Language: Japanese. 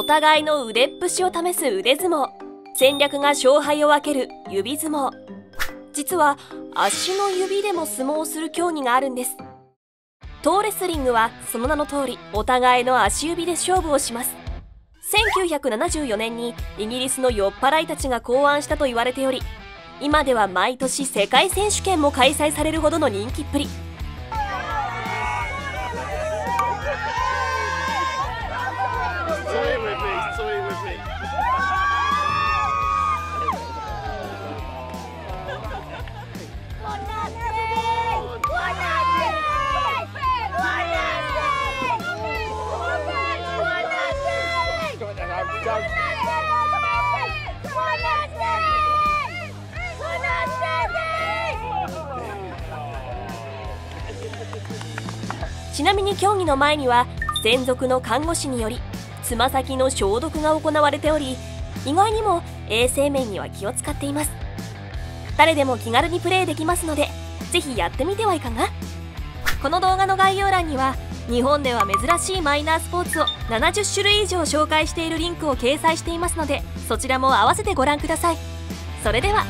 お互いの腕っぷしを試す腕相撲。戦略が勝敗を分ける指相撲。実は足の指でも相撲をする競技があるんです。トーレスリングはその名の通りお互いの足指で勝負をします。1974年にイギリスの酔っ払いたちが考案したと言われており今では毎年世界選手権も開催されるほどの人気っぷり。ちなみに競技の前には専属の看護師によりつま先の消毒が行われており意外にも衛生面には気を使っています。誰でも気軽にプレイできますので是非やってみてはいかが。この動画の概要欄には日本では珍しいマイナースポーツを70種類以上紹介しているリンクを掲載していますのでそちらも併せてご覧ください。それでは。